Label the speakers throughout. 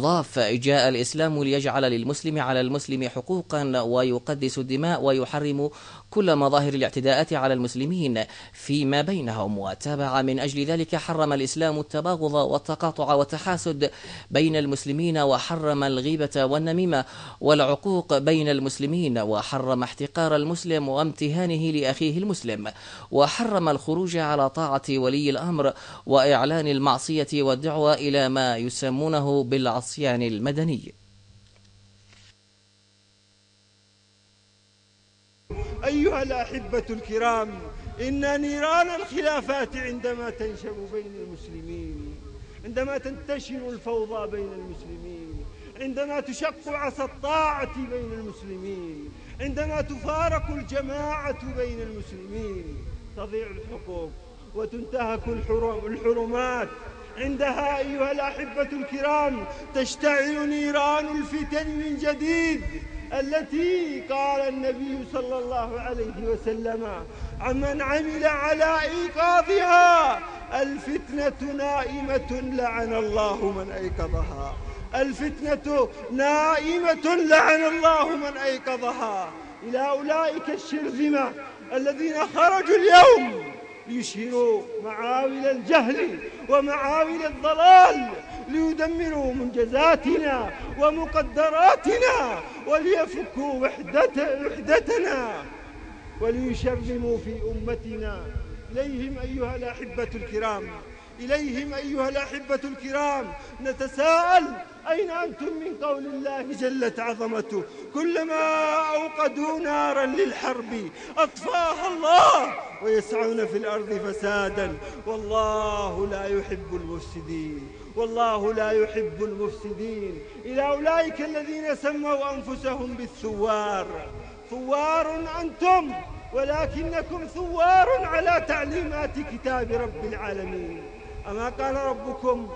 Speaker 1: ضاف جاء الإسلام ليجعل للمسلم على المسلم حقوقا ويقدس الدماء ويحرم كل مظاهر الاعتداءات على المسلمين فيما بينهم. وتابع من أجل ذلك حرم الإسلام التباغض والتقاطع والتحاسد بين المسلمين وحرم الغيبة والنميمة والعقوق بين المسلمين وحرم احتقار المسلم وامتهانه لأخيه المسلم وحرم الخروج على طاعة ولي الأمر وإعلان المعصية والدعوة إلى ما يسمونه بالعصيان المدني.
Speaker 2: أيها الأحبة الكرام إن نيران الخلافات عندما تنشب بين المسلمين عندما تنتشر الفوضى بين المسلمين عندما تشق عصا الطاعة بين المسلمين عندما تفارق الجماعة بين المسلمين تضيع الحقوق وتنتهك الحرمات. عندها أيها الأحبة الكرام تشتعل نيران الفتن من جديد التي قال النبي صلى الله عليه وسلم عمن عمل على إيقاظها الفتنة نائمة لعن الله من أيقظها. الفتنة نائمة لعن الله من أيقظها. إلى أولئك الشرذمة الذين خرجوا اليوم ليشهروا معاول الجهل ومعاول الضلال ليدمروا منجزاتنا ومقدراتنا وليفكوا وحدة وحدتنا وليشرموا في أمتنا. إليهم أيها الأحبة الكرام. إليهم أيها الأحبة الكرام. نتساءل أين أنتم من قول الله جلت عظمته كلما أوقدوا نارا للحرب أطفاها الله ويسعون في الأرض فسادا. والله لا يحب المفسدين. والله لا يحب المفسدين. إلى أولئك الذين سموا أنفسهم بالثوار. ثوار أنتم ولكنكم ثوار على تعليمات كتاب رب العالمين. أما قال ربكم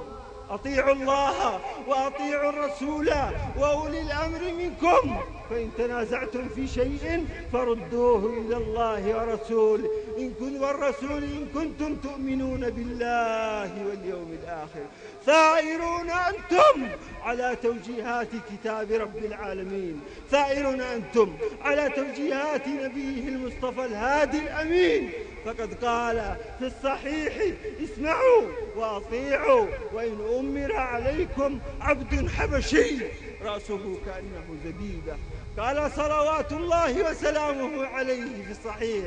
Speaker 2: أطيعوا الله وأطيعوا الرسول وأولي الأمر منكم. فإن تنازعتم في شيء فردوه إلى الله ورسوله. إن كن والرسول إن كنتم تؤمنون بالله واليوم الآخر ثائرون أنتم على توجيهات كتاب رب العالمين ثائرون أنتم على توجيهات نبيه المصطفى الهادي الأمين فقد قال في الصحيح اسمعوا وأطيعوا وإن أمر عليكم عبد حبشي رأسه كأنه زبيبة قال صلوات الله وسلامه عليه في الصحيح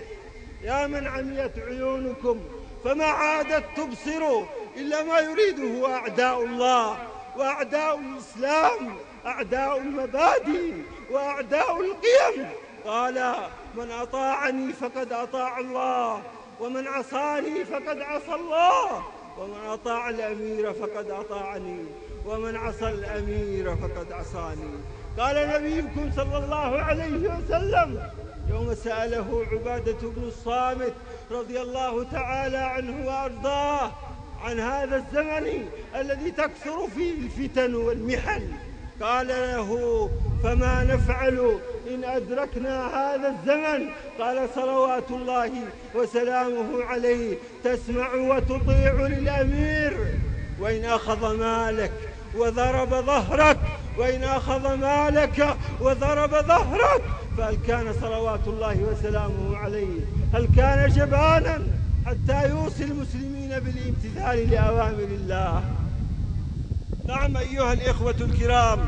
Speaker 2: يا من عميت عيونكم فما عادت تبصر إلا ما يريده أعداء الله وأعداء الإسلام أعداء المبادئ وأعداء القيم. قال من أطاعني فقد أطاع الله ومن عصاني فقد عصى الله ومن أطاع الأمير فقد أطاعني ومن عصى الأمير فقد عصاني. قال نبيكم صلى الله عليه وسلم يوم سأله عبادة بن الصامت رضي الله تعالى عنه وأرضاه عن هذا الزمن الذي تكثر فيه الفتن والمحن قال له فما نفعل إن أدركنا هذا الزمن؟ قال صلوات الله وسلامه عليه تسمع وتطيع للأمير وإن أخذ مالك وضرب ظهرك وإن أخذ مالك وضرب ظهرك. فهل كان صلوات الله وسلامه عليه؟ هل كان جبانا حتى يوصي المسلمين بالامتثال لأوامر الله؟ نعم أيها الإخوة الكرام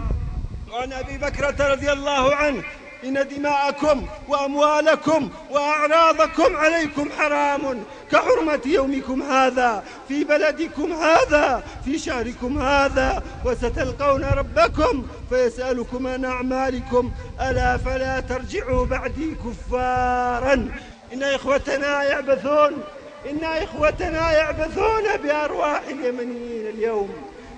Speaker 2: وعن أبي بكرة رضي الله عنه إن دماءكم وأموالكم وأعراضكم عليكم حرام كحرمة يومكم هذا في بلدكم هذا في شهركم هذا وستلقون ربكم فيسألكم عن أعمالكم ألا فلا ترجعوا بعدي كفارا. إن إخوتنا يعبثون إن إخوتنا يعبثون بأرواح اليمنيين اليوم.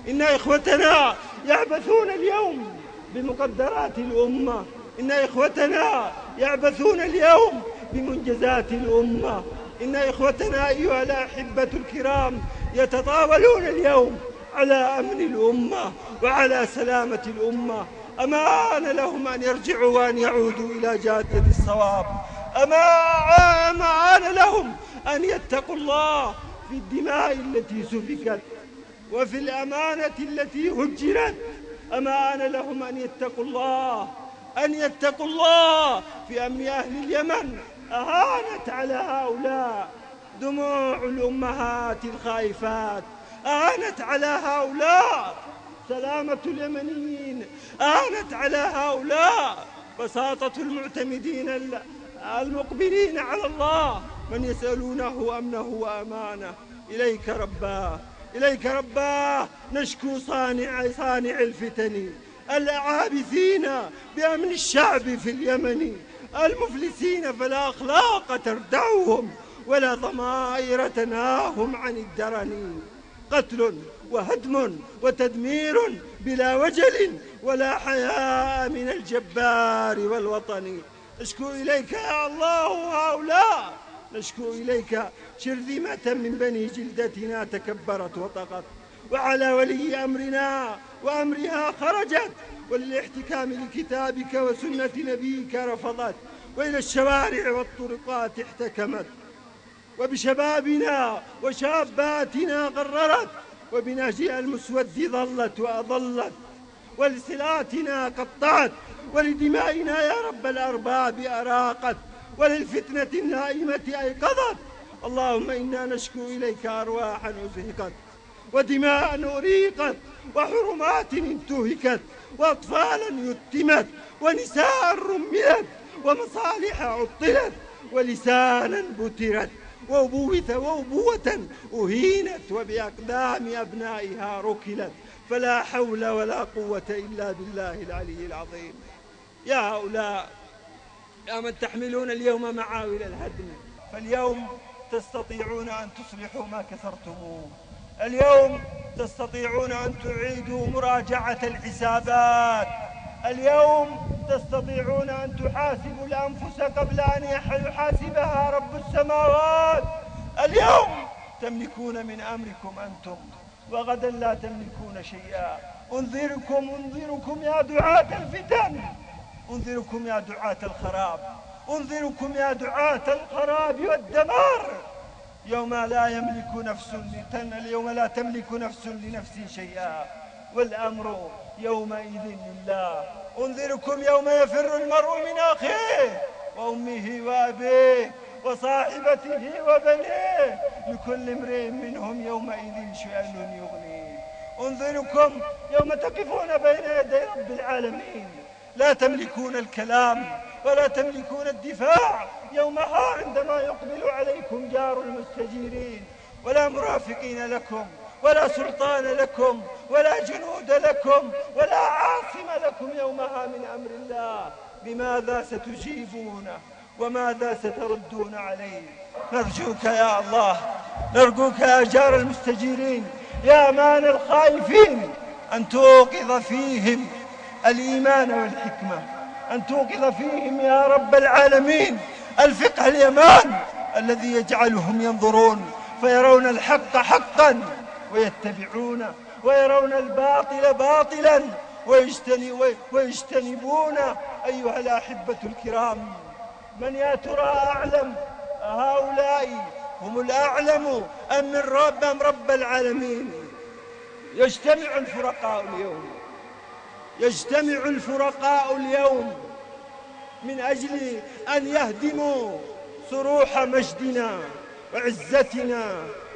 Speaker 2: إن إخوتنا يعبثون اليوم بمقدرات الأمة. إن إخوتنا يعبثون اليوم بمنجزات الأمة. إن إخوتنا أيها الأحبة الكرام يتطاولون اليوم على أمن الأمة وعلى سلامة الأمة. أما آن لهم أن يرجعوا وأن يعودوا إلى جادة الصواب. أما آن لهم أن يتقوا الله في الدماء التي سفكت وفي الأمانة التي هجرت. أما آن لهم أن يتقوا الله أن يتقوا الله في أمن أهل اليمن. أهانت على هؤلاء. دموع الأمهات الخائفات أهانت على هؤلاء. سلامة اليمنيين. أهانت على هؤلاء. بساطة المعتمدين المقبلين على الله. من يسألونه أمنه وأمانه. إليك رباه. إليك رباه. نشكو صانع صانع الفتن. العابثين بأمن الشعب في اليمن المفلسين فلا أخلاق تردعهم ولا ضمائر تناهم عن الدرن. قتل وهدم وتدمير بلا وجل ولا حياء من الجبار والوطن. اشكو إليك يا الله هؤلاء نشكو إليك شرذمة من بني جلدتنا تكبرت وطغت. وعلى ولي أمرنا وأمرها خرجت وللاحتكام لكتابك وسنة نبيك رفضت وإلى الشوارع والطرقات احتكمت وبشبابنا وشاباتنا قررت وبنهجها المسود ظلت وأضلت ولصلاتنا قطعت ولدمائنا يا رب الأرباب أراقت وللفتنة النائمة أيقظت اللهم إنا نشكو إليك أرواحا أزهقت ودماء أريقت وحرمات انتهكت وأطفالا يتمت ونساء رملت ومصالح عطلت ولسانا بترت وأبوة وأبوة أهينت وبأقدام أبنائها ركلت فلا حول ولا قوة إلا بالله العلي العظيم. يا هؤلاء يا من تحملون اليوم معاول الهدم فاليوم تستطيعون أن تصلحوا ما كسرتموه اليوم تستطيعون أن تعيدوا مراجعة الحسابات. اليوم تستطيعون أن تحاسبوا الأنفس قبل أن يحاسبها رب السماوات. اليوم تملكون من أمركم أنتم وغدا لا تملكون شيئا. أنذركم أنذركم يا دعاة الفتن. أنذركم يا دعاة الخراب. أنذركم يا دعاة الخراب والدمار. يوم لا يملك نفس اليوم لا تملك نفس لنفس شيئا. والأمر يومئذ لله. أنذركم يوم يفر المرء من أخيه وأمه وأبيه وصاحبته وبنيه. لكل امرئ منهم يومئذ شأن يغنيه. أنذركم يوم تقفون بين يدي رب العالمين. لا تملكون الكلام ولا تملكون الدفاع. يومها عندما جار المستجيرين ولا مرافقين لكم ولا سلطان لكم ولا جنود لكم ولا عاصم لكم يومها من أمر الله. بماذا ستجيبون؟ وماذا ستردون عليه؟ نرجوك يا الله نرجوك يا جار المستجيرين يا مان الخائفين أن توقظ فيهم الإيمان والحكمة أن توقظ فيهم يا رب العالمين الفقه اليمان. الذي يجعلهم ينظرون فيرون الحق حقا ويتبعون ويرون الباطل باطلا ويجتنبون. أيها الأحبة الكرام من يا ترى أعلم؟ هؤلاء هم الأعلم أم من رب أم رب العالمين؟ يجتمع الفرقاء اليوم. يجتمع الفرقاء اليوم من أجل أن يهدموا صروح مجدنا وعزتنا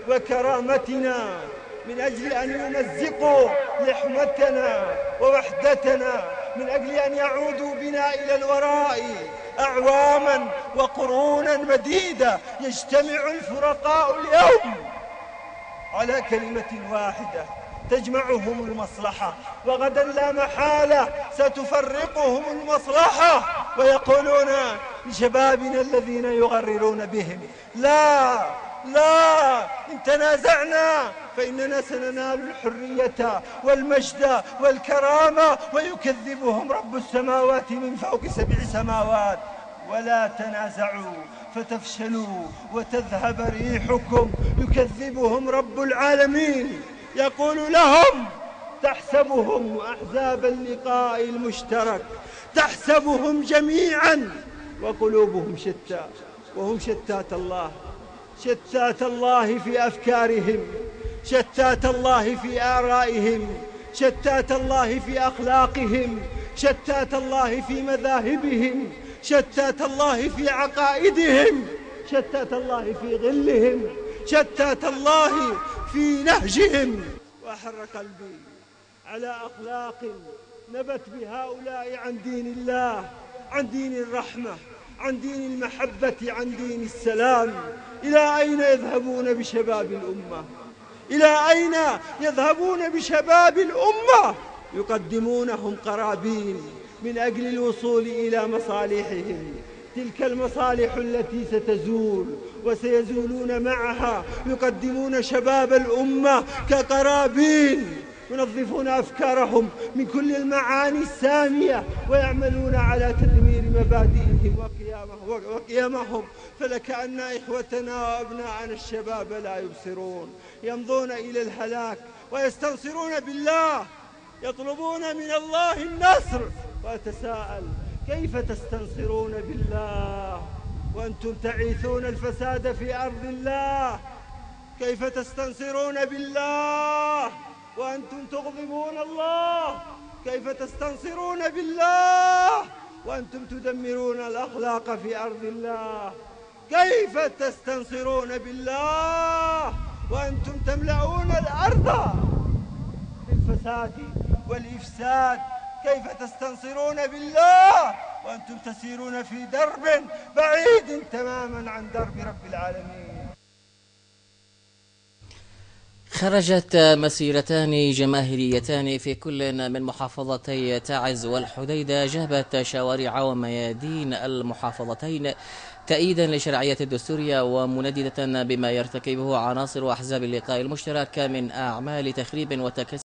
Speaker 2: وكرامتنا من أجل أن يمزقوا لحمتنا ووحدتنا من أجل أن يعودوا بنا إلى الوراء أعواما وقرونا مديدة يجتمع الفرقاء اليوم على كلمة واحدة تجمعهم المصلحة وغدا لا محالة ستفرقهم المصلحة ويقولون لشبابنا الذين يغررون بهم. لا لا إن تنازعنا فإننا سننال الحرية والمجد والكرامة ويكذبهم رب السماوات من فوق سبع سماوات. ولا تنازعوا فتفشلوا وتذهب ريحكم. يكذبهم رب العالمين. يقول لهم تحسبهم أحزاب اللقاء المشترك. تحسبهم جميعا. وقلوبهم شتى وهم شتات الله شتات الله في أفكارهم شتات الله في آرائهم شتات الله في أخلاقهم شتات الله في مذاهبهم شتات الله في عقائدهم شتات الله في غلهم شتات الله في نهجهم. وأحر قلبي على أخلاق نبت بهؤلاء عن دين الله. عن دين الرحمة عن دين المحبة عن دين السلام. إلى أين يذهبون بشباب الأمة؟ إلى أين يذهبون بشباب الأمة؟ يقدمونهم قرابين من أجل الوصول إلى مصالحهم. تلك المصالح التي ستزول وسيزولون معها يقدمون شباب الأمة كقرابين. ينظفون أفكارهم من كل المعاني السامية ويعملون على تدمير مبادئهم وقيمهم فلكأن إخوتنا وأبناءنا الشباب لا يبصرون. يمضون إلى الهلاك ويستنصرون بالله. يطلبون من الله النصر. وأتساءل كيف تستنصرون بالله؟ وأنتم تعيثون الفساد في أرض الله. كيف تستنصرون بالله؟ وأنتم تغضبون الله. كيف تستنصرون بالله؟ وأنتم تدمرون الأخلاق في أرض الله. كيف تستنصرون بالله؟ وأنتم تملؤون الأرض بالفساد والإفساد. كيف تستنصرون بالله؟ وأنتم تسيرون في درب بعيد تماما عن درب رب العالمين.
Speaker 1: خرجت مسيرتان جماهيريتان في كل من محافظتي تعز والحديدة جهبت شوارع وميادين المحافظتين تأييدا لشرعية الدستورية ومنددة بما يرتكبه عناصر وأحزاب اللقاء المشترك من أعمال تخريب وتكسر